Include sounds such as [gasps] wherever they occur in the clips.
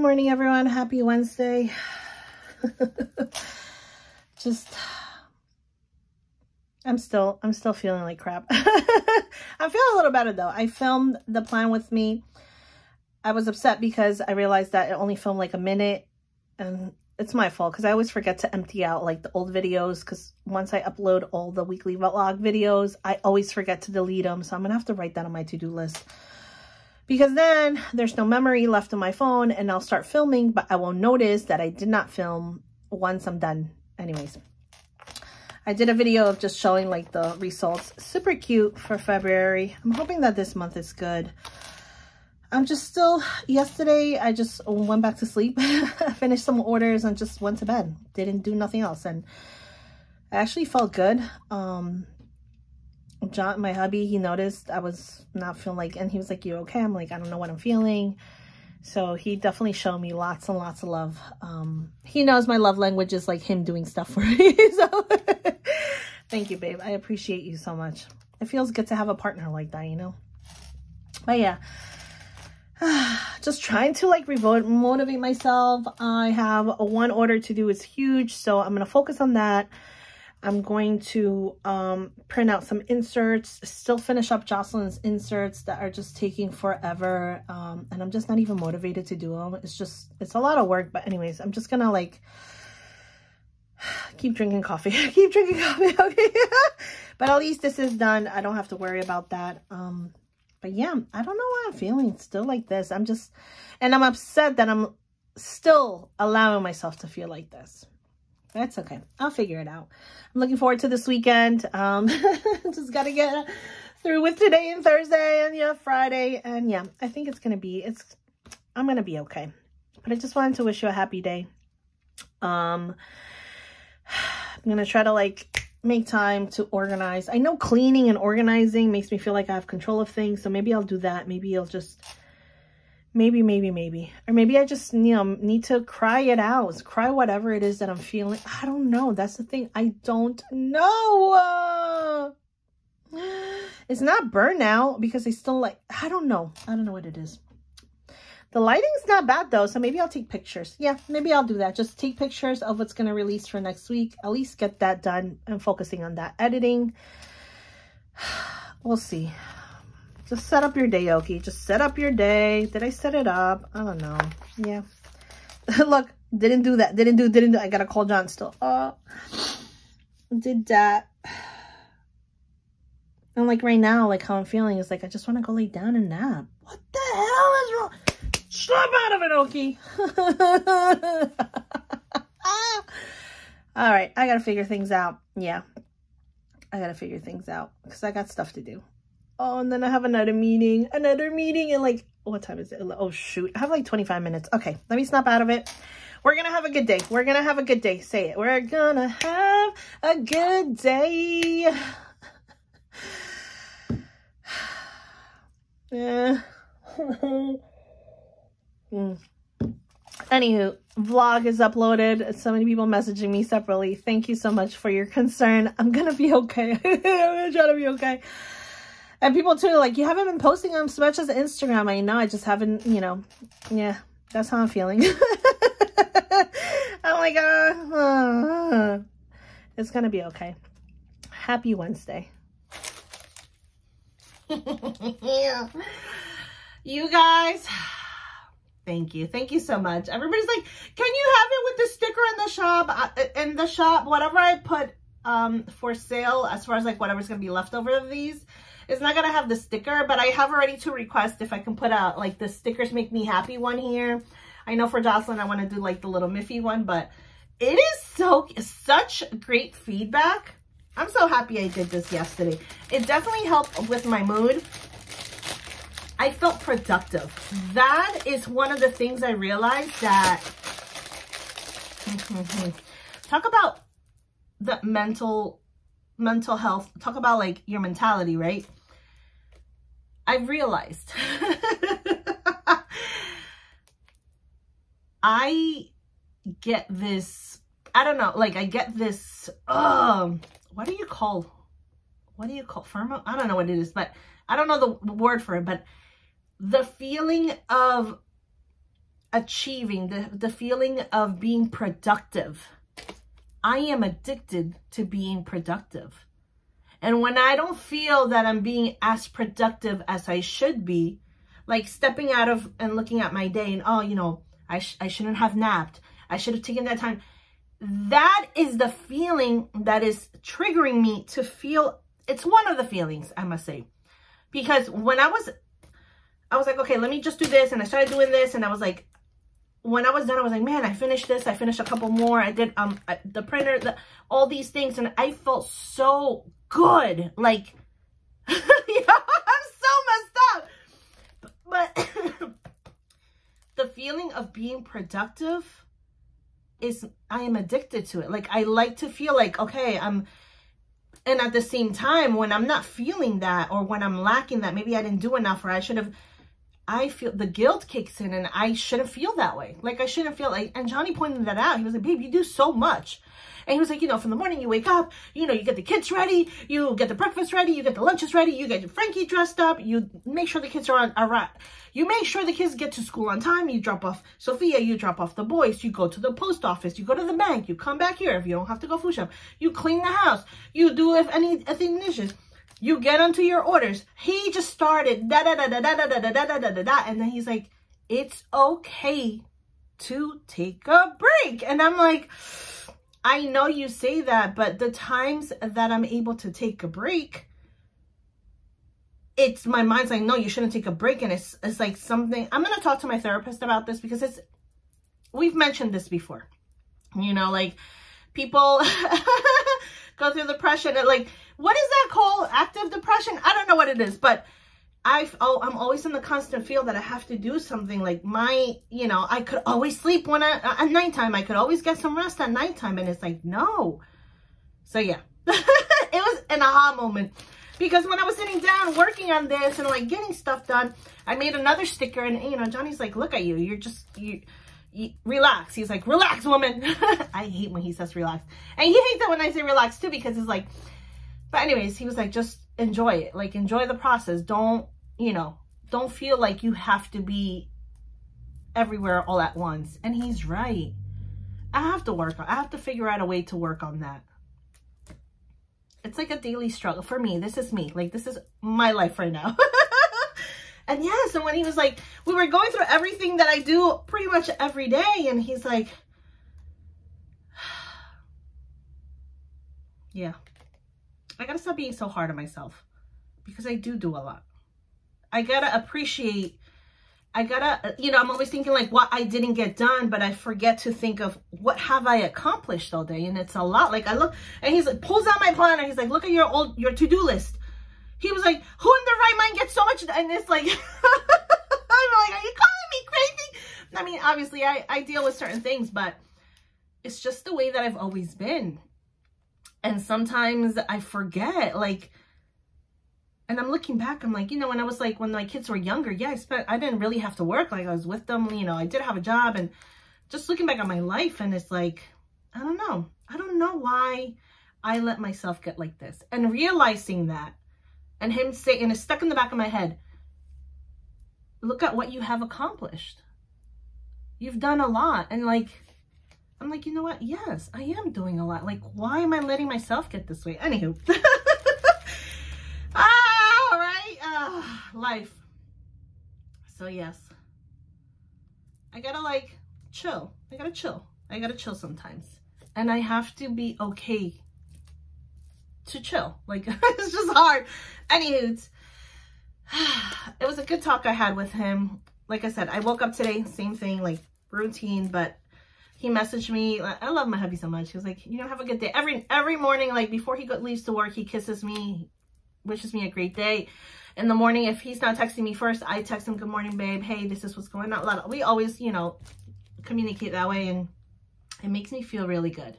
Good morning, everyone. Happy Wednesday. [sighs] Just, I'm still, I'm still feeling like crap. [laughs] I'm feeling a little better though. I filmed the plan with me. I was upset because I realized that it only filmed like a minute and it's my fault because I always forget to empty out like the old videos because once I upload all the weekly vlog videos, I always forget to delete them. So I'm going to have to write that on my to-do list because then there's no memory left on my phone and I'll start filming, but I will notice that I did not film once I'm done. Anyways, I did a video of just showing like the results. Super cute for February. I'm hoping that this month is good. I'm just still, yesterday I just went back to sleep, [laughs] finished some orders and just went to bed. Didn't do nothing else. And I actually felt good. Um, John, my hubby, he noticed I was not feeling like, and he was like, you okay? I'm like, I don't know what I'm feeling. So he definitely showed me lots and lots of love. Um, he knows my love language is like him doing stuff for [laughs] me. so thank you, babe. I appreciate you so much. It feels good to have a partner like that, you know? But yeah, [sighs] just trying to like motivate myself. I have one order to do is huge. So I'm going to focus on that. I'm going to um, print out some inserts, still finish up Jocelyn's inserts that are just taking forever. Um, and I'm just not even motivated to do them. It's just, it's a lot of work. But anyways, I'm just going to like [sighs] keep drinking coffee. [laughs] keep drinking coffee. [laughs] Okay. [laughs] but at least this is done. I don't have to worry about that. Um, but yeah, I don't know why I'm feeling still like this. I'm just, and I'm upset that I'm still allowing myself to feel like this. That's okay. I'll figure it out. I'm looking forward to this weekend. Um, [laughs] just got to get through with today and Thursday and yeah, Friday. And yeah, I think it's going to be, it's, I'm going to be okay. But I just wanted to wish you a happy day. Um, I'm going to try to like make time to organize. I know cleaning and organizing makes me feel like I have control of things. So maybe I'll do that. Maybe I'll just, maybe, maybe, maybe. Or maybe I just, you know, need to cry it out. Cry whatever it is that I'm feeling. I don't know. That's the thing. I don't know. It's not burnout because I still like, I don't know. I don't know what it is. The lighting's not bad though, so maybe I'll take pictures. Yeah, maybe I'll do that. Just take pictures of what's going to release for next week. At least get that done and focusing on that editing. [sighs] We'll see. Just set up your day, Oky. Just set up your day. Did I set it up? I don't know. Yeah. [laughs] Look, didn't do that. Didn't do, didn't do. I got to call John still. Oh, did that. And like right now, like how I'm feeling is like, I just want to go lay down and nap. What the hell is wrong? Snap out of it, Oky. [laughs] Ah! All right, I got to figure things out. Yeah, I got to figure things out because I got stuff to do. Oh, and then I have another meeting, another meeting and like, what time is it? Oh, shoot. I have like 25 minutes. Okay, let me snap out of it. We're going to have a good day. We're going to have a good day. Say it. We're going to have a good day. [sighs] [laughs] Mm. Anywho, vlog is uploaded. So many people messaging me separately. Thank you so much for your concern. I'm gonna be okay. [laughs] I'm gonna try to be okay. And people too, like, you haven't been posting on so much as Instagram. I know, I just haven't, you know, yeah, that's how I'm feeling. I'm like, uh, uh, it's gonna be okay. Happy Wednesday. [laughs] You guys [sighs] Thank you. Thank you so much. Everybody's like, can you have it with the sticker in the shop? Uh, in the shop, whatever I put um, for sale, as far as like whatever's going to be left over of these, it's not going to have the sticker, but I have already to request if I can put out like the stickers make me happy one here. I know for Jocelyn, I want to do like the little Miffy one, but it is so, such great feedback. I'm so happy I did this yesterday. It definitely helped with my mood. I felt productive. That is one of the things I realized that, [laughs] talk about the mental, mental health, talk about like your mentality, right? I realized [laughs] I get this, I don't know, like I get this, um, what do you call, what do you call, firm? I don't know what it is, but I don't know the word for it, but the feeling of achieving, the, the feeling of being productive. I am addicted to being productive. And when I don't feel that I'm being as productive as I should be, like stepping out of and looking at my day and, oh, you know, I, sh I shouldn't have napped. I should have taken that time. That is the feeling that is triggering me to feel, it's one of the feelings, I must say. Because when I was, I was like, okay, let me just do this. And I started doing this and I was like, when I was done, I was like, man, I finished this. I finished a couple more. I did um the printer, the, all these things. And I felt so good. Like, [laughs] you know, I'm so messed up. But [coughs] the feeling of being productive is, I am addicted to it. Like, I like to feel like, okay, I'm, and at the same time, when I'm not feeling that or when I'm lacking that, maybe I didn't do enough or I should have, I feel the guilt kicks in and I shouldn't feel that way. Like I shouldn't feel like, and Johnny pointed that out. He was like, babe, you do so much. And he was like, you know, from the morning you wake up, you know, you get the kids ready, you get the breakfast ready, you get the lunches ready, you get Frankie dressed up, you make sure the kids are on, you make sure the kids get to school on time, you drop off Sophia, you drop off the boys, you go to the post office, you go to the bank, you come back here if you don't have to go food shop, you clean the house, you do if anything dishes, you get onto your orders. He just started da da da da da da da da da da da da and then he's like, it's okay to take a break. And I'm like, I know you say that, but the times that I'm able to take a break, it's my mind's like, no, you shouldn't take a break. And it's, it's like something, I'm going to talk to my therapist about this because it's, we've mentioned this before, you know, like people [laughs] go through depression and like, what is that called? Active depression? I don't know what it is, but I oh I'm always in the constant feel that I have to do something like my you know I could always sleep when I at nighttime. I could always get some rest at nighttime and it's like no. So yeah. [laughs] It was an aha moment. Because when I was sitting down working on this and like getting stuff done I made another sticker and you know Johnny's like look at you. You're just you, you relax. He's like relax woman. [laughs] I hate when he says relax. And he hates that when I say relax too because it's like but anyways he was like just enjoy it. Like, enjoy the process. Don't, you know, don't feel like you have to be everywhere all at once. And he's right. I have to work I have to figure out a way to work on that. It's like a daily struggle for me. This is me. Like, this is my life right now. [laughs] and yes, and when he was like, we were going through everything that I do pretty much every day. And he's like, [sighs] yeah. I gotta stop being so hard on myself because I do do a lot. I gotta appreciate, I gotta, uh, you know, I'm always thinking like what I didn't get done, but I forget to think of what have I accomplished all day. And it's a lot. Like I look, and he's like, pulls out my planner. He's like, look at your old, your to-do list. He was like, who in the right mind gets so much? And it's like, [laughs] I'm like, are you calling me crazy? I mean, obviously I, I deal with certain things, but it's just the way that I've always been. And sometimes I forget, like, and I'm looking back, I'm like, you know, when I was like, when my kids were younger, yeah, I spent, I didn't really have to work. Like I was with them, you know, I did have a job and just looking back on my life and it's like, I don't know. I don't know why I let myself get like this and realizing that and him saying, and it's stuck in the back of my head, look at what you have accomplished. You've done a lot. And like, I'm like, you know what? Yes, I am doing a lot. Like, why am I letting myself get this way? Anywho. [laughs] ah, all right. Uh, life. So, yes. I gotta, like, chill. I gotta chill. I gotta chill sometimes. And I have to be okay to chill. Like, [laughs] it's just hard. Anywho, [sighs] it was a good talk I had with him. Like I said, I woke up today, same thing, like routine, but he messaged me. I love my hubby so much. He was like, you know, have a good day. Every every morning, like before he leaves to work, he kisses me, wishes me a great day. In the morning, if he's not texting me first, I text him, good morning, babe. Hey, this is what's going on. We always, you know, communicate that way and it makes me feel really good.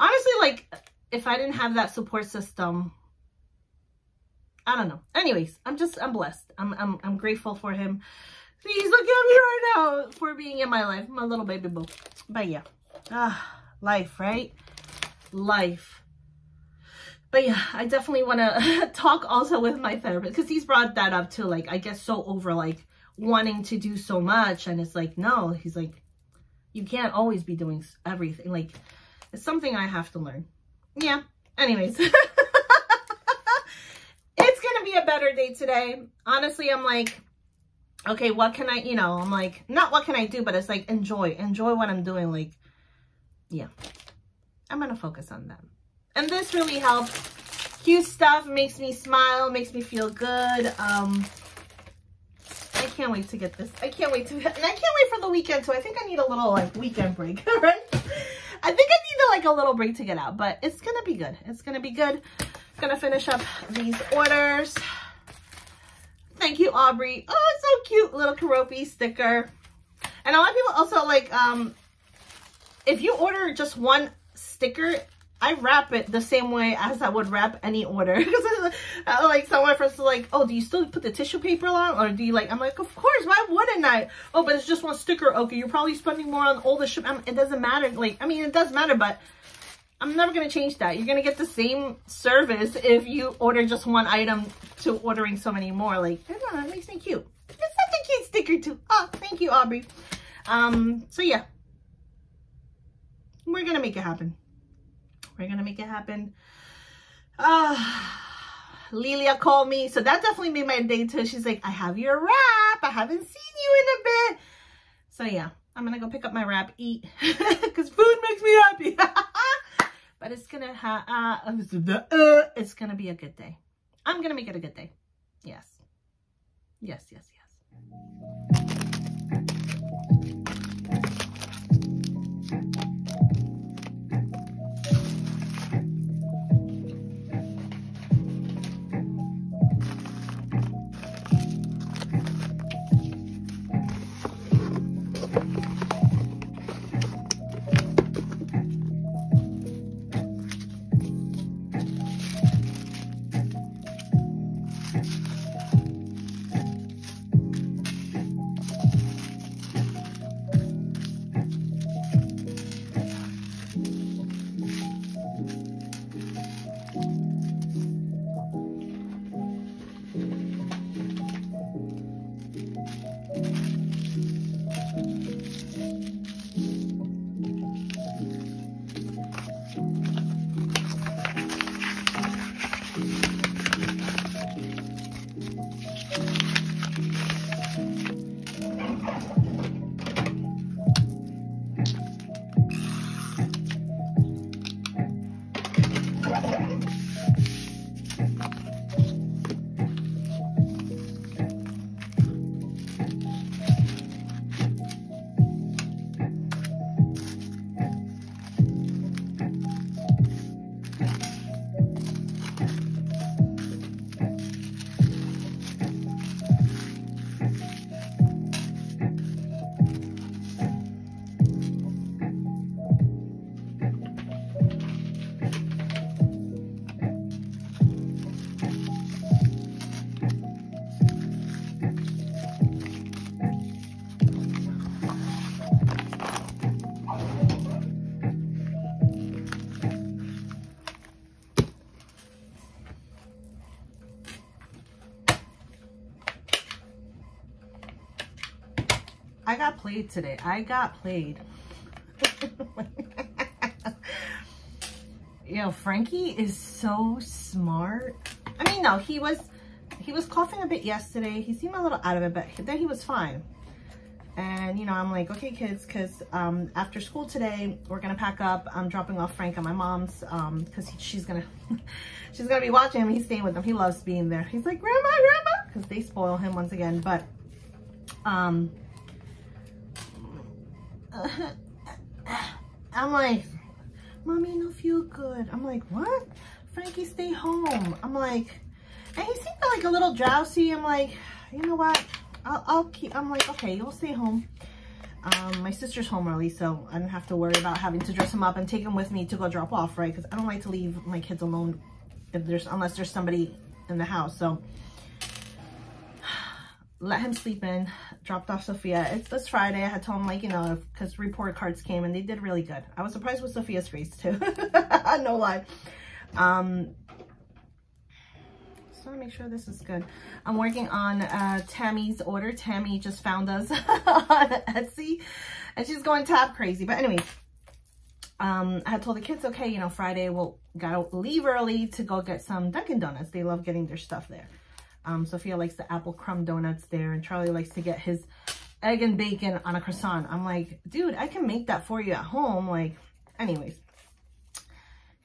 Honestly, like if I didn't have that support system, I don't know. Anyways, I'm just, I'm blessed. I'm, I'm, I'm grateful for him. He's looking at me right now for being in my life, my little baby boo. But yeah, ah, life, right? Life. But yeah, I definitely want to [laughs] talk also with my therapist because he's brought that up too. Like, I get so over like, wanting to do so much. And it's like, no, he's like, you can't always be doing everything. Like, it's something I have to learn. Yeah. Anyways. [laughs] it's going to be a better day today. Honestly, I'm like, okay, what can I, you know, I'm like, not what can I do, but it's like, enjoy, enjoy what I'm doing. Like, yeah, I'm going to focus on them. And this really helps. Cute stuff makes me smile, makes me feel good. Um, I can't wait to get this. I can't wait to, [laughs] and I can't wait for the weekend So I think I need a little like weekend break, [laughs] right? I think I need like a little break to get out, but it's going to be good. It's going to be good. Going to finish up these orders. Thank you, Aubrey. Oh, it's so cute. Little Keroppi sticker. And a lot of people also like, um, if you order just one sticker, I wrap it the same way as I would wrap any order. [laughs] Because like someone first like, oh, do you still put the tissue paper on? Or do you like, I'm like, of course, why wouldn't I? Oh, but it's just one sticker. Okay, you're probably spending more on all the ship. It doesn't matter. Like, I mean, it does matter, but I'm never going to change that. You're going to get the same service if you order just one item to ordering so many more. Like, I don't know, it makes me cute. It's such a cute sticker too. Oh, thank you, Aubrey. Um, so yeah, we're going to make it happen. We're going to make it happen. Uh, Lilia called me. So that definitely made my day too. She's like, I have your wrap. I haven't seen you in a bit. So yeah, I'm going to go pick up my wrap, eat. [laughs] Because food makes me happy. [laughs] but it's going to have, uh, it's to be a good day. I'm to make it a good day. Yes. Yes, yes, yes. I got played today. I got played. [laughs] know, Frankie is so smart. I mean, no, he was he was coughing a bit yesterday. He seemed a little out of it, but then he was fine. And, you know, I'm like, okay, kids, because um, after school today, we're going to pack up. I'm dropping off Frank at my mom's because um, she's going [laughs] to she's gonna be watching him. He's staying with them. He loves being there. He's like, grandma, grandma, because they spoil him once again. But um, [coughs] I'm like, mommy, no feel good. I'm like, what? Frankie, stay home. I'm like, and he seemed like a little drowsy. I'm like, you know what? I'll, I'll keep, I'm like, okay, you'll stay home. Um, my sister's home early, so I don't have to worry about having to dress him up and take him with me to go drop off, right? Because I don't like to leave my kids alone if there's, unless there's somebody in the house. So let him sleep in, dropped off Sophia. It's this Friday. I had told him, like, you know, because report cards came and they did really good. I was surprised with Sophia's face, too. [laughs] no lie. Um, just want to make sure this is good. I'm working on uh, Tammy's order. Tammy just found us [laughs] on Etsy and she's going tab crazy. But anyways, um, I had told the kids, okay, you know, Friday we'll gotta leave early to go get some Dunkin' Donuts. They love getting their stuff there. Um, Sophia likes the apple crumb donuts there and Charlie likes to get his egg and bacon on a croissant. I'm like, dude, I can make that for you at home. Like, anyways,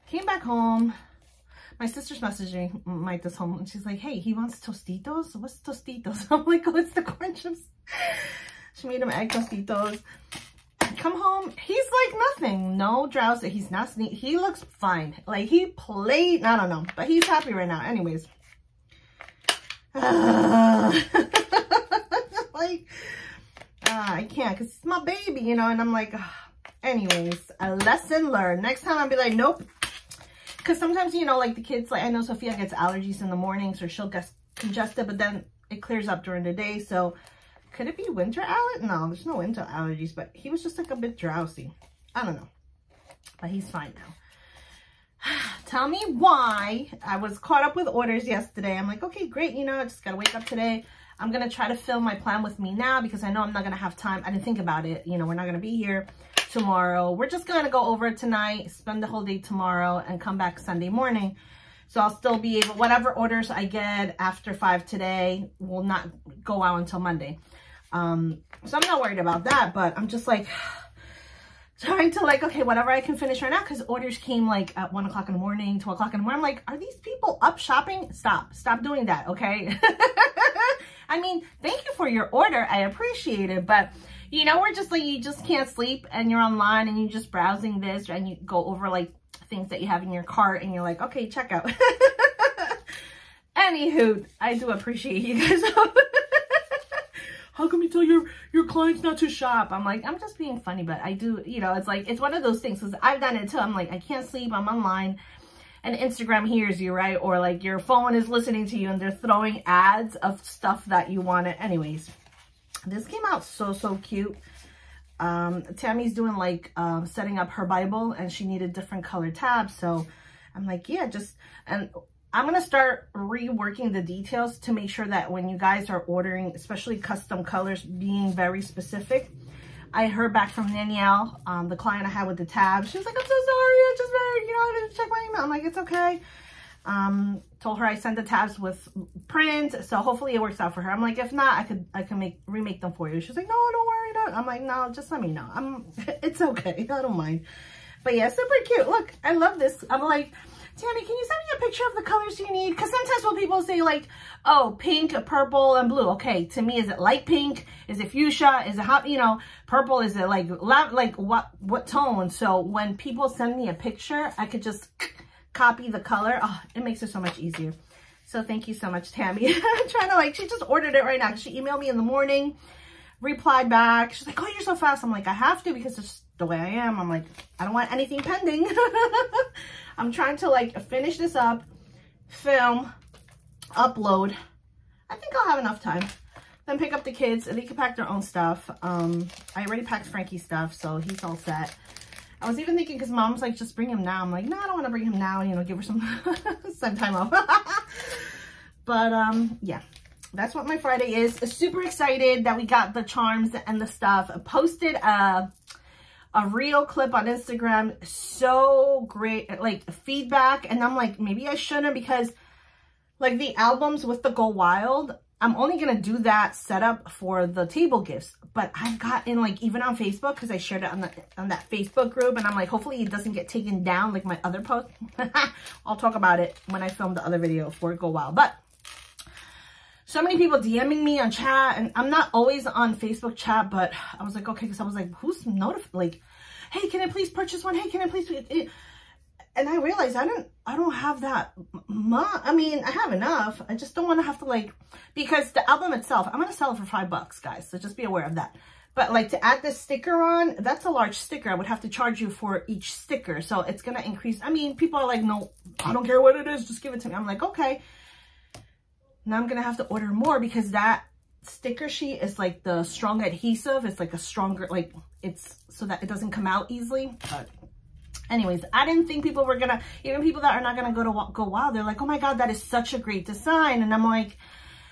came back home. My sister's messaging Mike this home and she's like, hey, he wants Tostitos? What's Tostitos? [laughs] I'm like, oh, it's the corn chips. She made him egg Tostitos. Come home, he's like nothing. No drowsy. He's not sneak. He looks fine. Like he played, I don't know, but he's happy right now. Anyways. Uh, [laughs] like, uh, I can't because it's my baby, you know, and I'm like, uh, anyways, a lesson learned. Next time I'll be like, nope, because sometimes, you know, like the kids, like I know Sophia gets allergies in the mornings or she'll get congested, but then it clears up during the day. So could it be winter allergy? No, there's no winter allergies, but he was just like a bit drowsy. I don't know, but he's fine now. Tell me why I was caught up with orders yesterday. I'm like, okay, great. You know, I just got to wake up today. I'm going to try to fill my plan with me now because I know I'm not going to have time. I didn't think about it. You know, we're not going to be here tomorrow. We're just going to go over tonight, spend the whole day tomorrow, and come back Sunday morning. So I'll still be able, whatever orders I get after 5 today will not go out until Monday. Um, so I'm not worried about that, but I'm just like trying to like, okay, whatever I can finish right now, because orders came like at 1 o'clock in the morning, 2 o'clock in the morning. I'm like, are these people up shopping? Stop. Stop doing that, okay? [laughs] I mean, thank you for your order. I appreciate it, but you know, we're just like, you just can't sleep and you're online and you're just browsing this and you go over like things that you have in your cart and you're like, okay, check out. [laughs] Anywho, I do appreciate you guys. [laughs] How come you tell your, your clients not to shop? I'm like, I'm just being funny, but I do, you know, it's like, it's one of those things because I've done it too. I'm like, I can't sleep. I'm online and Instagram hears you, right? Or like your phone is listening to you and they're throwing ads of stuff that you want wanted. Anyways, this came out so, so cute. Um, Tammy's doing like um, setting up her Bible and she needed different color tabs. So I'm like, yeah, just, and I'm going to start reworking the details to make sure that when you guys are ordering, especially custom colors, being very specific. I heard back from Danielle, um, the client I had with the tabs. She was like, I'm so sorry. I just you know, I didn't check my email. I'm like, it's okay. Um, told her I sent the tabs with print, so hopefully it works out for her. I'm like, if not, I could I can make remake them for you. She's like, no, don't worry, don't. I'm like, no, just let me know. I'm, [laughs] it's okay, I don't mind. But yeah, super cute. Look, I love this. I'm like, Tammy, can you send me a picture of the colors you need? Because sometimes when people say like, oh, pink, purple, and blue. Okay, to me, is it light pink? Is it fuchsia? Is it hot, you know, purple? Is it like, like what, what tone? So when people send me a picture, I could just [clears throat] copy the color. Oh, it makes it so much easier. So thank you so much, Tammy. [laughs] I'm trying to like, she just ordered it right now. She emailed me in the morning, replied back. She's like, oh, you're so fast. I'm like, I have to because it's the way I am. I'm like, I don't want anything pending. [laughs] I'm trying to like finish this up, film, upload. I think I'll have enough time. Then pick up the kids and they can pack their own stuff. Um, I already packed Frankie's stuff, so he's all set. I was even thinking, because mom's like, just bring him now. I'm like, no, I don't want to bring him now. You know, give her some, [laughs] some time off. [laughs] but, um, yeah. That's what my Friday is. Super excited that we got the charms and the stuff. Posted a, a reel clip on Instagram. So great, like, feedback. And I'm like, maybe I shouldn't because, like, the albums with the Go Wild, I'm only going to do that setup for the table gifts. But I've gotten like, even on Facebook, because I shared it on, the, on that Facebook group. And I'm like, hopefully it doesn't get taken down like my other post. [laughs] I'll talk about it when I film the other video for Go Wild. But so many people DMing me on chat. And I'm not always on Facebook chat. But I was like, okay. Because I was like, who's notified? Like, hey, can I please purchase one? Hey, can I please... Eh. And I realized I don't I don't have that. I mean, I have enough. I just don't want to have to like because the album itself, I'm gonna sell it for five bucks, guys. So just be aware of that. But like to add this sticker on, that's a large sticker. I would have to charge you for each sticker. So it's gonna increase. I mean, people are like, no, I don't care what it is, just give it to me. I'm like, okay. Now I'm gonna have to order more because that sticker sheet is like the strong adhesive. It's like a stronger, like it's so that it doesn't come out easily. But anyways i didn't think people were gonna even people that are not gonna go to go wild they're like oh my god that is such a great design. And i'm like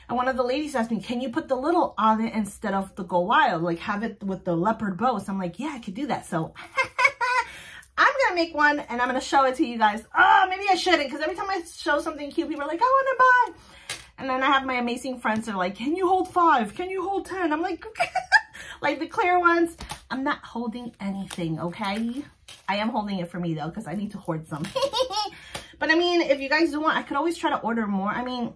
and one of the ladies asked me can you put the little on it instead of the go wild? Like have it with the leopard bow? So i'm like yeah i could do that. So [laughs] i'm gonna make one and i'm gonna show it to you guys. Oh maybe i shouldn't because every time i show something cute people are like i want to buy and then i have my amazing friends that are like can you hold five can you hold ten i'm like [laughs] like the clear ones i'm not holding anything okay I am holding it for me though, because I need to hoard some. [laughs] but I mean, if you guys do want, I could always try to order more. I mean,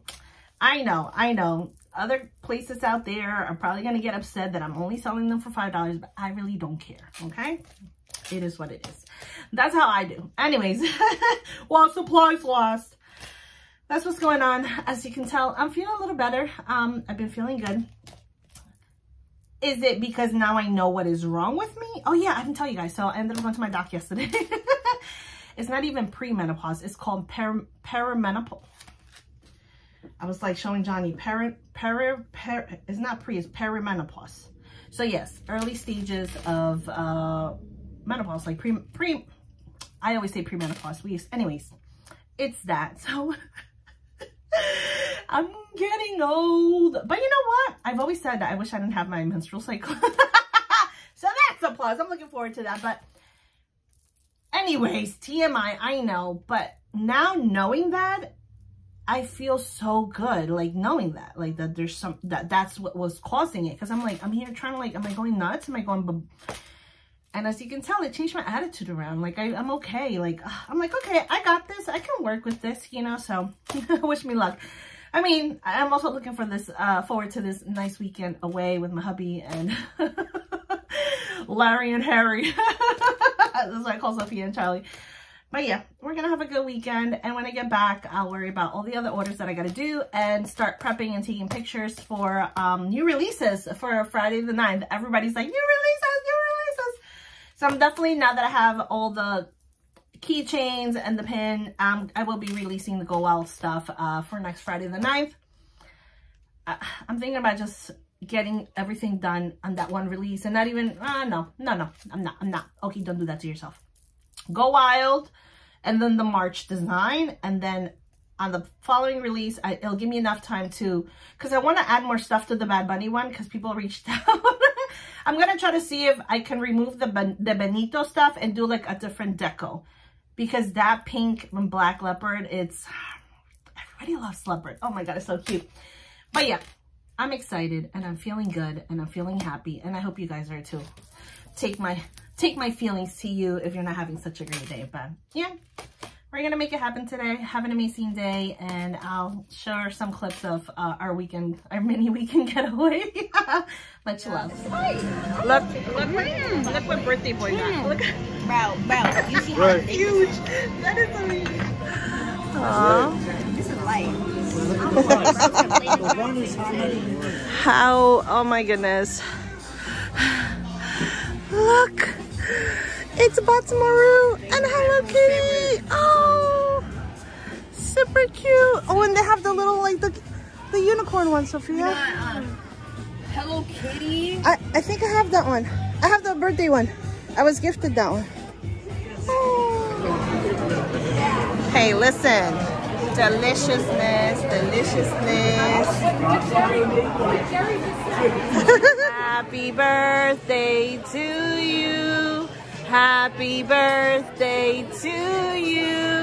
I know, I know. Other places out there are probably going to get upset that I'm only selling them for $5, but I really don't care, okay? It is what it is. That's how I do. Anyways, while supplies last, that's what's going on. As you can tell, I'm feeling a little better. Um, I've been feeling good. Is it because now I know what is wrong with me? Oh yeah, I can tell you guys. So I ended up going to my doc yesterday. [laughs] it's not even premenopause. It's called per perimenopause. I was like showing Johnny, peri, peri, peri, it's not pre, it's perimenopause. So yes, early stages of uh, menopause, like pre, pre, I always say premenopause. We, anyways, it's that. So [laughs] I'm getting old. But you know what? I've always said that I wish I didn't have my menstrual cycle. [laughs] so that's a plus. I'm looking forward to that. But anyways, TMI, I know. But now knowing that, I feel so good, like knowing that, like that there's some, that that's what was causing it. Cause I'm like, I'm here trying to like, am I going nuts? Am I going, and as you can tell, it changed my attitude around. Like, I, am okay. Like, I'm like, okay, I got this. I can work with this, you know? So, [laughs] wish me luck. I mean, I'm also looking for this, uh, forward to this nice weekend away with my hubby and [laughs] Larry and Harry. [laughs] That's what I call Sophia and Charlie. But yeah, we're going to have a good weekend. And when I get back, I'll worry about all the other orders that I got to do and start prepping and taking pictures for um, new releases for Friday the 9th. Everybody's like, new releases, new releases. So I'm definitely, now that I have all the keychains and the pin. Um, I will be releasing the Go Wild stuff uh, for next Friday the 9th. Uh, I'm thinking about just getting everything done on that one release and not even, uh, no, no, no, I'm not, I'm not. Okay, don't do that to yourself. Go Wild and then the March design and then on the following release, I, it'll give me enough time to, because I want to add more stuff to the Bad Bunny one because people reached [laughs] out. I'm going to try to see if I can remove the, the Benito stuff and do like a different deco because that pink and black leopard, it's, everybody loves leopard. Oh my God, it's so cute. But yeah, I'm excited and I'm feeling good and I'm feeling happy. And I hope you guys are too. Take my, take my feelings to you if you're not having such a great day. But yeah, we're going to make it happen today. Have an amazing day. And I'll show some clips of uh, our weekend, our mini weekend [laughs] getaway. [laughs] Much love. Look, look, what, look what birthday boy got. Mm. Look. Bro, bro, you see how huge. That is amazing. Aww. This is light. how, oh my goodness. Look. It's Badtz-Maru and Hello Kitty. Oh, super cute. Oh, and they have the little, like, the the unicorn one, Sophia. Uh, Hello Kitty. I, I think I have that one. I have the birthday one. I was gifted that one. Oh. Hey, listen. Deliciousness, deliciousness. [laughs] Happy birthday to you. Happy birthday to you.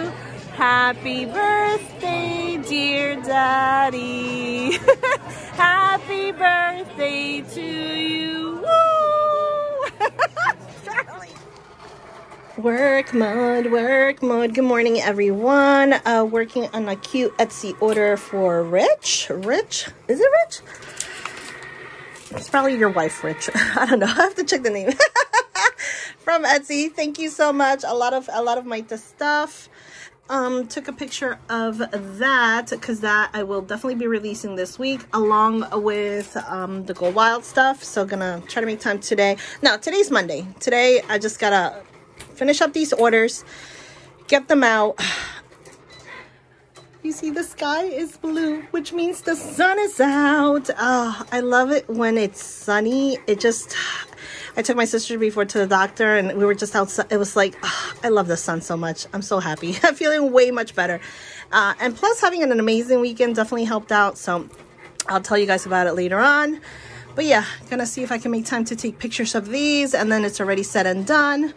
Happy birthday, dear daddy. [laughs] Happy birthday to you. [laughs] Work mode, work mode. Good morning, everyone. Uh, working on a cute Etsy order for Rich. Rich? Is it Rich? It's probably your wife, Rich. [laughs] I don't know. I have to check the name. from Etsy. Thank you so much. A lot of a lot of my stuff. Um, took a picture of that because that I will definitely be releasing this week along with um, the Go Wild stuff. So gonna try to make time today. Now today's Monday. Today I just gotta finish up these orders, get them out. [sighs] You see the sky is blue, which means the sun is out. Oh, I love it when it's sunny. It just, I took my sister before to the doctor and we were just outside. It was like, oh, I love the sun so much. I'm so happy. [laughs] I'm feeling way much better. Uh, and plus having an amazing weekend definitely helped out. So I'll tell you guys about it later on. But yeah, gonna see if I can make time to take pictures of these and then it's already said and done.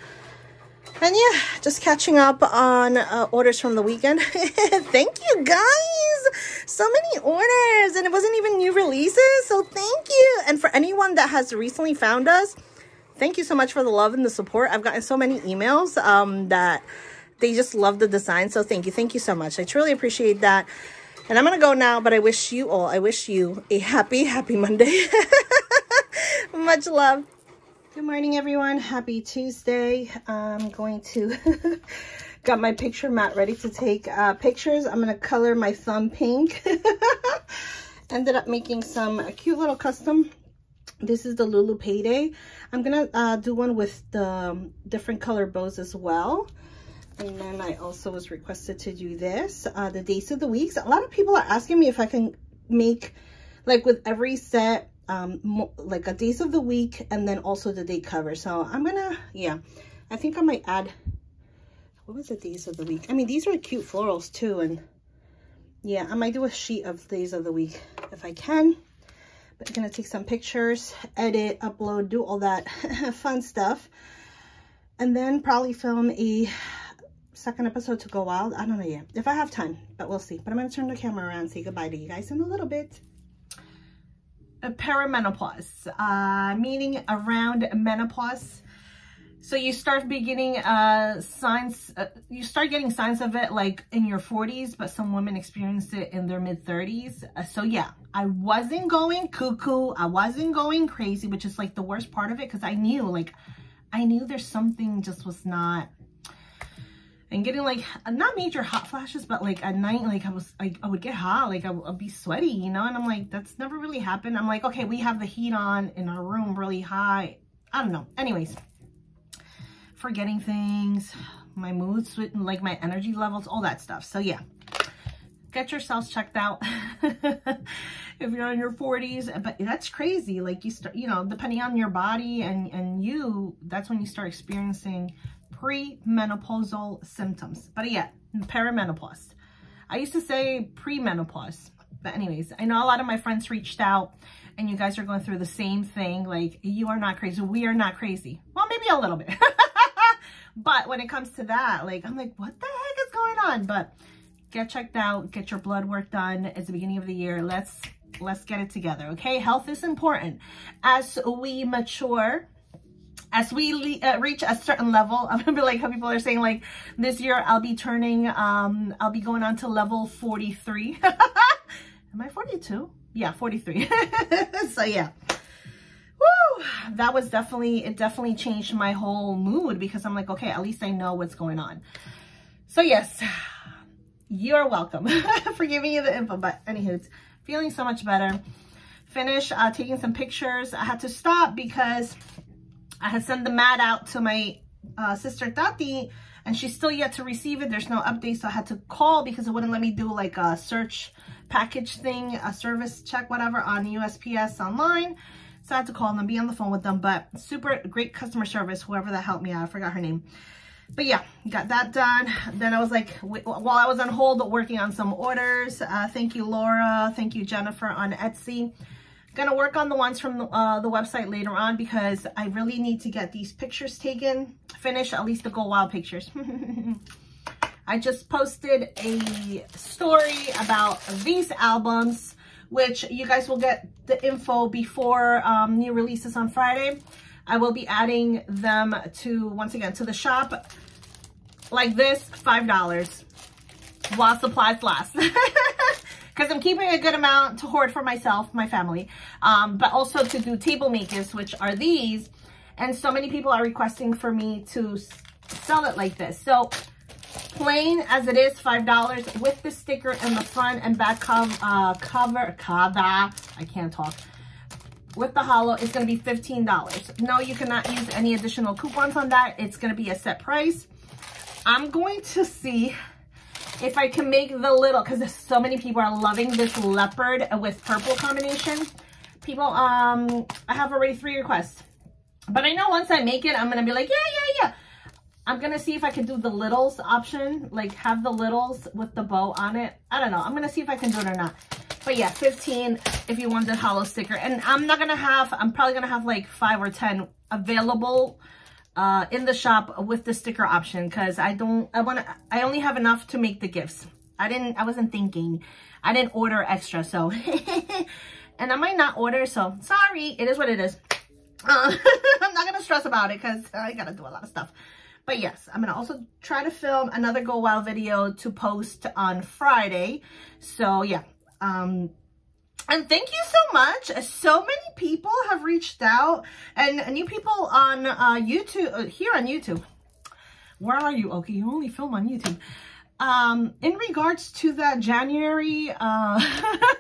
And yeah, just catching up on uh, orders from the weekend. [laughs] thank you guys. So many orders and it wasn't even new releases. So thank you. And for anyone that has recently found us, thank you so much for the love and the support. I've gotten so many emails um, that they just love the design. So thank you. Thank you so much. I truly appreciate that. And I'm going to go now, but I wish you all, I wish you a happy, happy Monday. [laughs] Much love. Good morning, everyone. Happy Tuesday. I'm going to [laughs] got my picture mat ready to take uh, pictures. I'm going to color my thumb pink. [laughs] Ended up making some cute little custom. This is the Lulu Payday. I'm going to uh, do one with the um, different color bows as well. And then I also was requested to do this, uh, the days of the weeks. A lot of people are asking me if I can make, like with every set, um, like a days of the week and then also the day cover. So I'm gonna, yeah, I think I might add, what was the days of the week? I mean, these are cute florals too. And yeah, I might do a sheet of days of the week if I can. Gonna take some pictures, edit, upload, do all that [laughs] fun stuff. And then probably film a second episode to go wild. I don't know yet. If I have time, but we'll see. But I'm gonna turn the camera around say goodbye to you guys in a little bit perimenopause, uh, meaning around menopause. So you start beginning uh, signs, uh, you start getting signs of it like in your 40s, but some women experience it in their mid 30s. Uh, so yeah, I wasn't going cuckoo. I wasn't going crazy, which is like the worst part of it because I knew like, I knew there's something just was not and getting like not major hot flashes but like at night like i was like i would get hot like I would be sweaty you know and i'm like that's never really happened i'm like okay we have the heat on in our room really high i don't know anyways forgetting things my moods like my energy levels all that stuff so yeah get yourselves checked out [laughs] if you're in your 40s but that's crazy like you start you know depending on your body and and you that's when you start experiencing pre-menopausal symptoms. But yeah, perimenopause. I used to say pre-menopause. But anyways, I know a lot of my friends reached out and you guys are going through the same thing. Like, you are not crazy. We are not crazy. Well, maybe a little bit. [laughs] but when it comes to that, like, I'm like, what the heck is going on? But get checked out. Get your blood work done. It's the beginning of the year. Let's let's get it together, okay? Health is important. As we mature, as we uh, reach a certain level, I'm gonna be like how people are saying like this year I'll be turning, um, I'll be going on to level 43. [laughs] Am I 42? Yeah, 43. [laughs] so yeah. That was definitely, it definitely changed my whole mood because I'm like, okay, at least I know what's going on. So yes, you're welcome [laughs] for giving you the info. But anywho, it's feeling so much better. Finish uh, taking some pictures. I had to stop because I had sent the mat out to my uh, sister Tati and she's still yet to receive it. There's no update, so I had to call because it wouldn't let me do like a search package thing, a service check, whatever, on USPS online. So I had to call them, be on the phone with them, but super great customer service, whoever that helped me out. I forgot her name. But yeah, got that done. Then I was like, while I was on hold working on some orders, uh, thank you, Laura. Thank you, Jennifer on Etsy. Gonna work on the ones from the, uh, the website later on because I really need to get these pictures taken, finish at least the Go Wild pictures. [laughs] I just posted a story about these albums, which you guys will get the info before um, new releases on Friday. I will be adding them to, once again, to the shop like this, $5 while supplies last. [laughs] because I'm keeping a good amount to hoard for myself, my family, um, but also to do table makers, which are these. And so many people are requesting for me to sell it like this. So plain as it is, $5 with the sticker in the front and back cover, uh, cover, cover, I can't talk. With the holo, it's going to be $15. No, you cannot use any additional coupons on that. It's going to be a set price. I'm going to see if I can make the little, because so many people are loving this leopard with purple combination. People, um, I have already three requests. But I know once I make it, I'm going to be like, yeah, yeah, yeah. I'm going to see if I can do the littles option, like have the littles with the bow on it. I don't know. I'm going to see if I can do it or not. But yeah, 15 if you want the holo sticker. And I'm not going to have, I'm probably going to have like five or 10 available uh, in the shop with the sticker option because I don't, I want to, I only have enough to make the gifts. I didn't, I wasn't thinking. I didn't order extra, so. [laughs] and I might not order, so sorry. It is what it is. Uh, [laughs] I'm not going to stress about it because I got to do a lot of stuff. But yes, I'm to also try to film another Go Wild video to post on Friday. So yeah. Um, and thank you so much. So many people have reached out and new people on uh, YouTube, uh, here on YouTube. Where are you, Okay, You only film on YouTube. Um, in regards to that January, uh,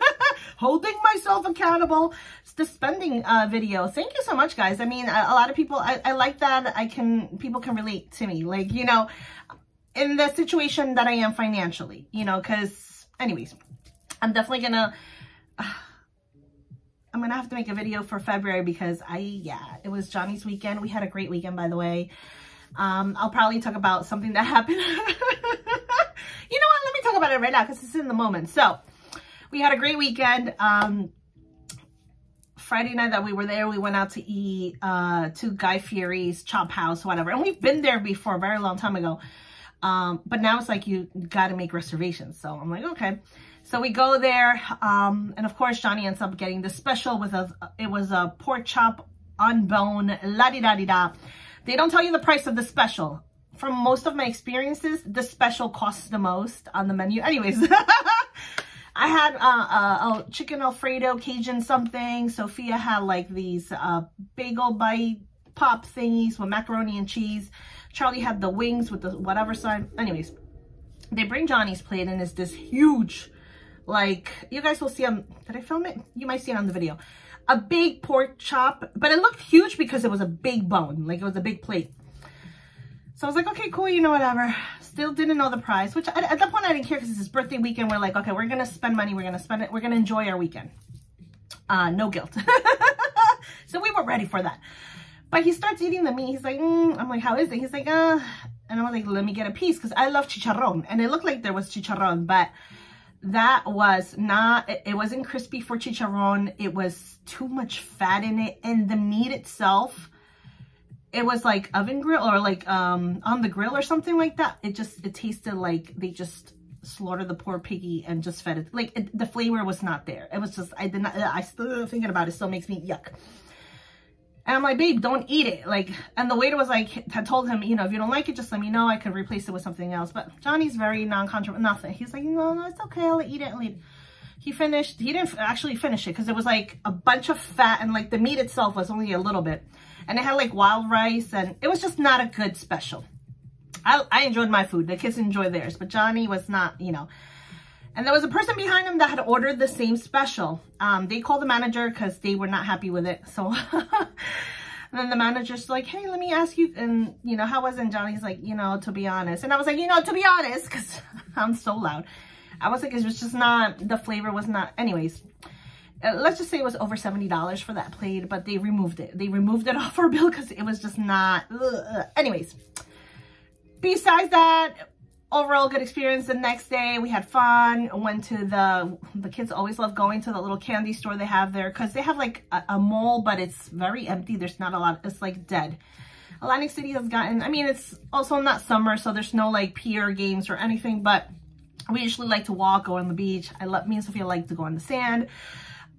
[laughs] holding myself accountable, the spending uh, video. Thank you so much, guys. I mean, a, a lot of people, I, I like that I can, people can relate to me. Like, you know, in the situation that I am financially, you know, because anyways, I'm definitely gonna, uh, [sighs] I'm gonna have to make a video for February because I, yeah, it was Johnny's weekend. We had a great weekend, by the way. Um, I'll probably talk about something that happened. [laughs] you know what? Let me talk about it right now because it's in the moment. So we had a great weekend. Um, Friday night that we were there, we went out to eat uh, to Guy Fieri's Chop House, whatever. And we've been there before, a very long time ago. Um, but now it's like you got to make reservations. So I'm like, okay. So we go there. Um, and of course, Johnny ends up getting the special with a, it was a pork chop on bone, la-di-da-di-da. They don't tell you the price of the special. From most of my experiences, the special costs the most on the menu. Anyways, [laughs] I had uh, uh, a chicken Alfredo, Cajun something. Sophia had like these uh, bagel bite pop thingies with macaroni and cheese. Charlie had the wings with the whatever sign. Anyways, they bring Johnny's plate and it's this huge, like, you guys will see him. Did I film it? You might see it on the video a big pork chop, but it looked huge because it was a big bone, like it was a big plate. So I was like, okay, cool, you know, whatever. Still didn't know the price, which at, at that point I didn't care because it's his birthday weekend. We're like, okay, we're going to spend money. We're going to spend it. We're going to enjoy our weekend. Uh, no guilt. [laughs] so we were ready for that. But he starts eating the meat. He's like, mm. I'm like, how is it? He's like, uh, and I'm like, let me get a piece because I love chicharron. And it looked like there was chicharron, but that was not, it wasn't crispy for chicharron. It was too much fat in it. And the meat itself, it was like oven grill or like um on the grill or something like that. It just, it tasted like they just slaughtered the poor piggy and just fed it. Like it, the flavor was not there. It was just, I did not, I still thinking about it still makes me yuck. And I'm like, babe, don't eat it. Like, and the waiter was like, had told him, you know, if you don't like it, just let me know. I could replace it with something else. But Johnny's very non-controversial, nothing. He's like, no, no, it's okay. I'll eat it. I'll eat it. He finished, he didn't actually finish it because it was like a bunch of fat and like the meat itself was only a little bit. And it had like wild rice and it was just not a good special. I, I enjoyed my food. The kids enjoyed theirs, but Johnny was not, you know, and there was a person behind him that had ordered the same special. Um, they called the manager because they were not happy with it. So [laughs] And then the manager's like, hey, let me ask you, and you know, how was it? And Johnny's like, you know, to be honest. And I was like, you know, to be honest, because [laughs] I'm so loud. I was like, it was just not, the flavor was not, anyways. Uh, let's just say it was over $70 for that plate, but they removed it. They removed it [laughs] off our bill because it was just not, ugh. anyways. Besides that, overall good experience the next day we had fun went to the the kids always love going to the little candy store they have there because they have like a, a, mall but it's very empty there's not a lot it's like dead atlantic city has gotten i mean it's also not summer so there's no like pier games or anything but we usually like to walk go on the beach i love me and sophia like to go on the sand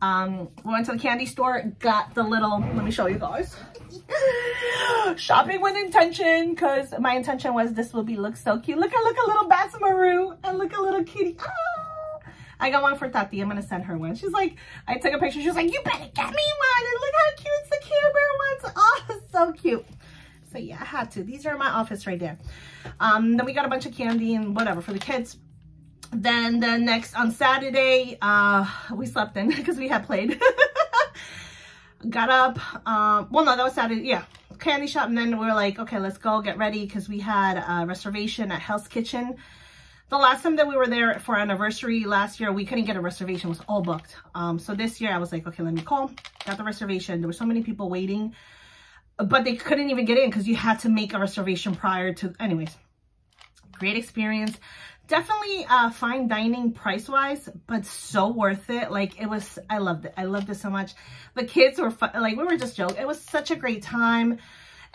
um, we went to the candy store, got the little, let me show you guys. [gasps] Shopping with intention, because my intention was this will be look so cute. Look, at look a little Badtz-Maru and look a little kitty. Ah! I got one for Tati. I'm to send her one. She's like, I took a picture. She was like, you better get me one. And look how cute the Care Bear ones. Oh, [laughs] so cute. So yeah, I had to. These are in my office right there. Um, then we got a bunch of candy and whatever for the kids. Then the next, on Saturday, uh, we slept in [laughs] because we had played. [laughs] Got up, um, well, no, that was Saturday, yeah, candy shop. And then we were like, okay, let's go get ready because we had a reservation at Hell's Kitchen. The last time that we were there for anniversary last year, we couldn't get a reservation. It was all booked. Um, so this year I was like, okay, let me call. Got the reservation. There were so many people waiting. but they couldn't even get in because you had to make a reservation prior to, anyways, great experience. Definitely uh, fine dining price-wise, but so worth it. Like, it was, I loved it. I loved it so much. The kids were, like, we were just joking. It was such a great time.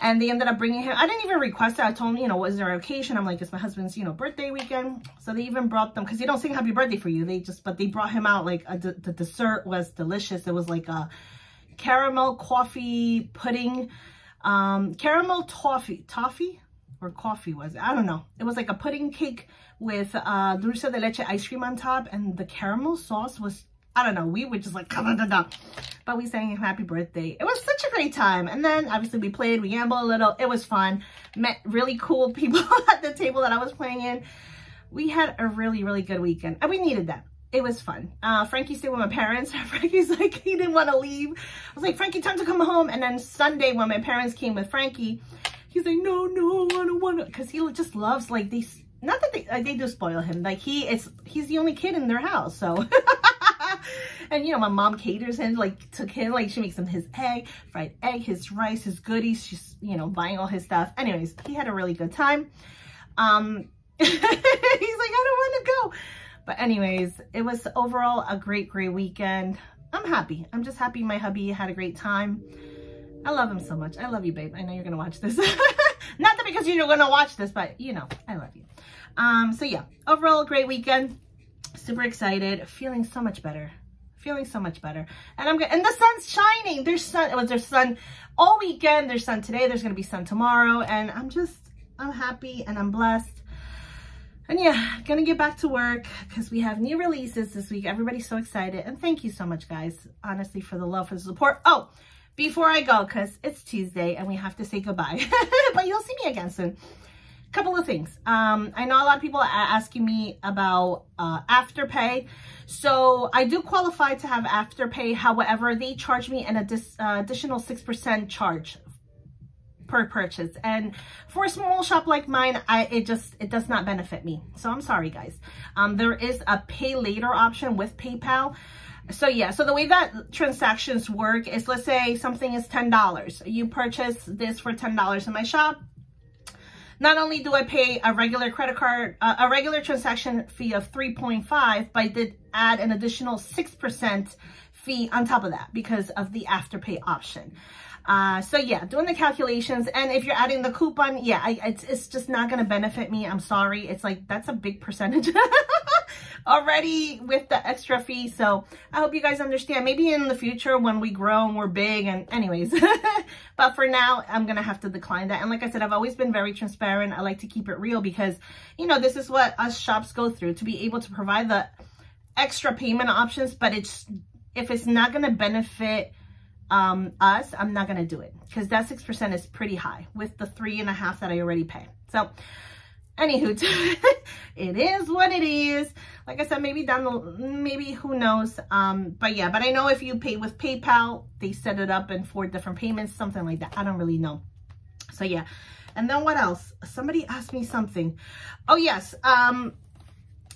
And they ended up bringing him. I didn't even request it. I told him, you know, was there occasion? I'm like, it's my husband's, you know, birthday weekend. So they even brought them, because they don't sing happy birthday for you. They just, but they brought him out, like, a, the dessert was delicious. It was like a caramel coffee pudding, um, caramel toffee, toffee? Or coffee was it? I don't know. It was like a pudding cake with uh, dulce de leche ice cream on top. And the caramel sauce was I don't know, we were just like, da, da, da. but we sang happy birthday. It was such a great time. And then obviously we played, we gambled a little. It was fun. Met really cool [laughs] people at the table that I was playing in. We had a really, really good weekend and we needed that. It was fun. Uh, Frankie stayed with my parents. [laughs] Frankie's like, he didn't want to leave. I was like, Frankie, time to come home. And then Sunday when my parents came with Frankie, he's like, no, no, I don't want to. Because he just loves like these, not that they, they do spoil him. Like he is, he's the only kid in their house. So [laughs] and you know, my mom caters him, like took him, like she makes him his egg, fried egg, his rice, his goodies. She's, you know, buying all his stuff. Anyways, he had a really good time. Um, [laughs] he's like, I don't want to go. But anyways, it was overall a great, great weekend. I'm happy. I'm just happy my hubby had a great time. I love him so much. I love you, babe. I know you're going to watch this. [laughs] Not that because you're going to watch this, but you know, I love you. Um, so yeah, overall, great weekend. Super excited. Feeling so much better feeling so much better. And I'm. And the sun's shining. There's sun. It was there's sun all weekend. There's sun today. There's going to be sun tomorrow. And I'm just, I'm happy and I'm blessed. And yeah, gonna get back to work because we have new releases this week. Everybody's so excited. And thank you so much, guys, honestly, for the love, for the support. Oh, before I go, because it's Tuesday and we have to say goodbye. [laughs] but you'll see me again soon couple of things. Um, I know a lot of people are asking me about uh, Afterpay. So I do qualify to have Afterpay. However, they charge me an uh, additional 6% charge per purchase. And for a small shop like mine, I it just, it does not benefit me. So I'm sorry, guys. Um, there is a pay later option with PayPal. So yeah, so the way that transactions work is let's say something is $10. You purchase this for $10 in my shop not only do I pay a regular credit card, uh, a regular transaction fee of 3.5, but I did add an additional 6% fee on top of that because of the afterpay option. Uh, so yeah, doing the calculations. And if you're adding the coupon, yeah, I, it's, it's just not going to benefit me. I'm sorry. It's like, that's a big percentage [laughs] already with the extra fee. So I hope you guys understand. Maybe in the future when we grow and we're big and anyways, [laughs] but for now, I'm going to have to decline that. And like I said, I've always been very transparent. I like to keep it real because, you know, this is what us shops go through to be able to provide the extra payment options, but it's, if it's not going to benefit um, us, I'm not going to do it because that 6% is pretty high with the three and a half that I already pay. So anywho, [laughs] it is what it is. Like I said, maybe down the, maybe who knows. Um, but yeah, but I know if you pay with PayPal, they set it up in four different payments, something like that. I don't really know. So yeah. And then what else? Somebody asked me something. Oh yes. Um,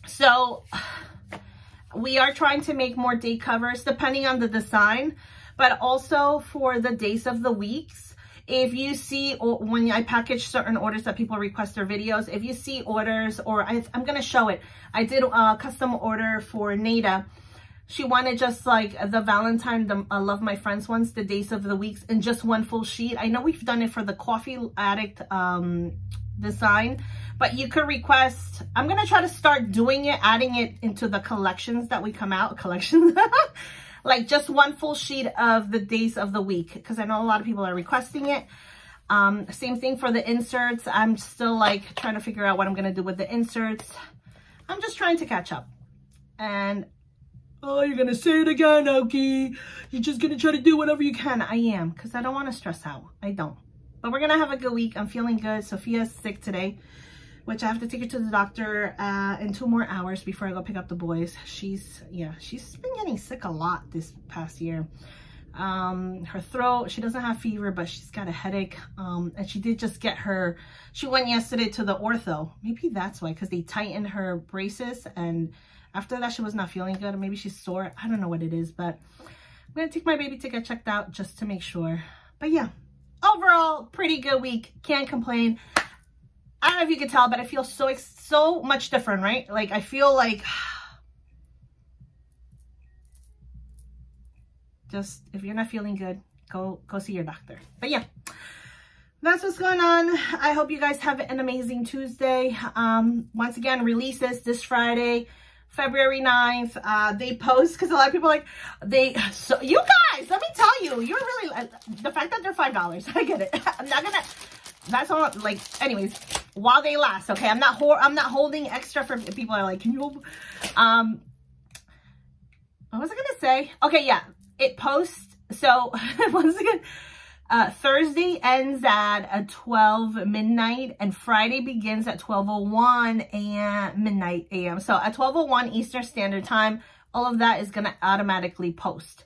so [sighs] we are trying to make more day covers depending on the design but also for the days of the weeks. If you see, when I package certain orders that people request their videos, if you see orders, or I, am going to show it. I did a custom order for Nada. She wanted just like the Valentine, the Love My Friends ones, the days of the weeks, in just one full sheet. I know we've done it for the Coffee Addict um, design, but you could request, I'm going to try to start doing it, adding it into the collections that we come out, collections. [laughs] like just one full sheet of the days of the week because I know a lot of people are requesting it. Um, same thing for the inserts. I'm still like trying to figure out what I'm going to do with the inserts. I'm just trying to catch up. And, oh, you're going to say it again, Oky. You're just going to try to do whatever you can. I am because I don't want to stress out. I don't. But we're going to have a good week. I'm feeling good. Sophia's sick today which I have to take her to the doctor uh, in two more hours before I go pick up the boys. She's, yeah, she's been getting sick a lot this past year. Um, her throat, she doesn't have fever, but she's got a headache. Um, and she did just get her, she went yesterday to the ortho. Maybe that's why, because they tightened her braces. And after that, she was not feeling good. Maybe she's sore. I don't know what it is, but I'm going to take my baby to get checked out just to make sure. But yeah, overall, pretty good week. Can't complain. I don't know if you can tell, but I feel so, so much different, right? Like, I feel like... [sighs] Just, if you're not feeling good, go, go see your doctor. But yeah, that's what's going on. I hope you guys have an amazing Tuesday. Um, once again, releases this Friday. February 9th. Uh, they post, because a lot of people like, they, so you guys, let me tell you, you're really, uh, the fact that they're $5, [laughs] I get it. I'm not gonna, that's all, like, anyways, while they last, okay? I'm not, I'm not holding extra for people are like, can you, um, what was I gonna say? Okay, yeah, it posts, so, [laughs] once again, uh, Thursday ends at uh, 12 midnight and Friday begins at 12.01 and midnight a.m. So at 12.01 Eastern Standard Time, all of that is going to automatically post.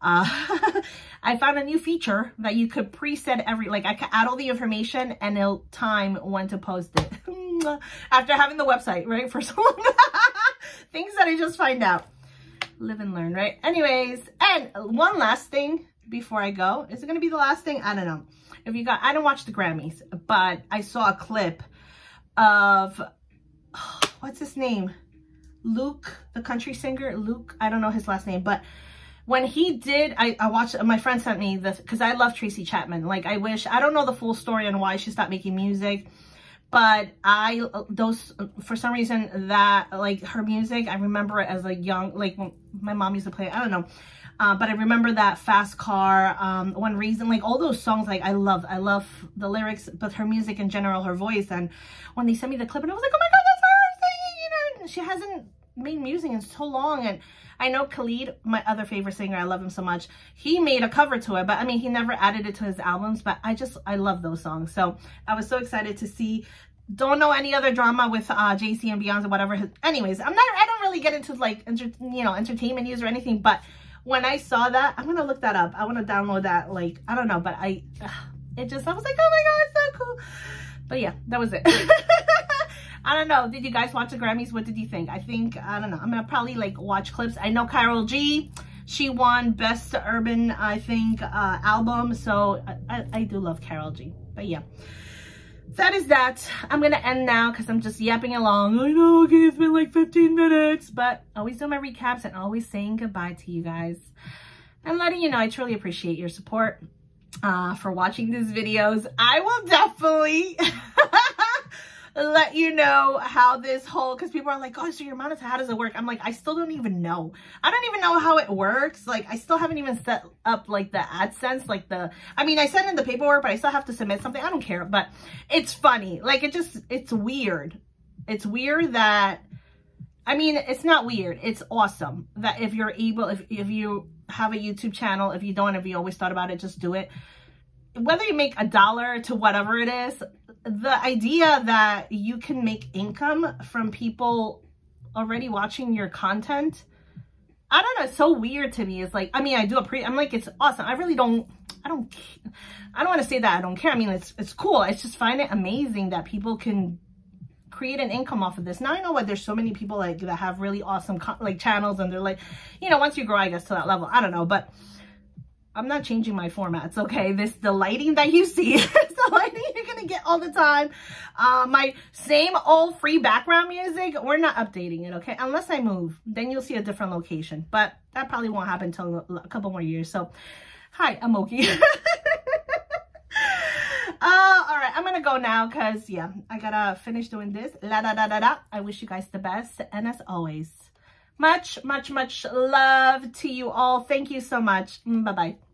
Uh, [laughs] I found a new feature that you could preset every, like I could add all the information and it'll time when to post it. [laughs] After having the website, right, for [laughs] so long. Things that I just find out. Live and learn, right? Anyways, and one last thing before I go. Is it going to be the last thing? I don't know. If you got, I don't watch the Grammys, but I saw a clip of, oh, [sighs] what's his name? Luke, the country singer, Luke, I don't know his last name, but when he did, I, I watched, my friend sent me this, because I love Tracy Chapman. Like, I wish, I don't know the full story on why she stopped making music, but I, those, for some reason, that, like, her music, I remember it as a young, like, my mom used to play, I don't know, uh, but I remember that Fast Car, um, One Reason, like all those songs, like I love, I love the lyrics, but her music in general, her voice. And when they sent me the clip and I was like, oh my God, she hasn't made music in so long. And I know Khalid, my other favorite singer, I love him so much. He made a cover to it, but I mean, he never added it to his albums, but I just, I love those songs. So I was so excited to see don't know any other drama with uh Jay-Z and Beyonce, or whatever. Anyways, I'm not, I don't really get into like, you know, entertainment news or anything, but when I saw that, I'm going to look that up. I want to download that. Like, I don't know, but I, it just, I was like, oh my God, so cool. But yeah, that was it. [laughs] I don't know. Did you guys watch the Grammys? What did you think? I think, I don't know. I'm going to probably like watch clips. I know Karol G, she won Best Urban, I think, uh, album. So I, I do love Karol G. But yeah that is that. I'm going to end now because I'm just yapping along. I know, okay, it's been like 15 minutes, but always do my recaps and always saying goodbye to you guys and letting you know I truly appreciate your support uh, for watching these videos. I will definitely [laughs] let you know how this whole, because people are like, oh, so your monetized, how does it work? I'm like, I still don't even know. I don't even know how it works. Like, I still haven't even set up, like, the AdSense, like the, I mean, I sent in the paperwork, but I still have to submit something. I don't care, but it's funny. Like, it just, it's weird. It's weird that, I mean, it's not weird. It's awesome that if you're able, if, if you have a YouTube channel, if you don't, if you always thought about it, just do it whether you make a dollar to whatever it is, the idea that you can make income from people already watching your content, I don't know, it's so weird to me. It's like, I mean, I do appreciate, I'm like, it's awesome. I really don't, I don't, I don't want to say that I don't care. I mean, it's, it's cool. I just find it amazing that people can create an income off of this. Now I know why there's so many people like that have really awesome like channels and they're like, you know, once you grow, I guess to that level, I don't know, but I'm not changing my formats, okay? This, the lighting that you see [laughs] is the lighting you're gonna get all the time. Uh, my same old free background music, we're not updating it, okay? Unless I move, then you'll see a different location. But that probably won't happen until a couple more years. So, hi, I'm Oky. [laughs] uh, all right, I'm gonna go now because, yeah, I gotta finish doing this. La da da da da. I wish you guys the best. And as always, much, much, much love to you all. Thank you so much. Mm, bye-bye.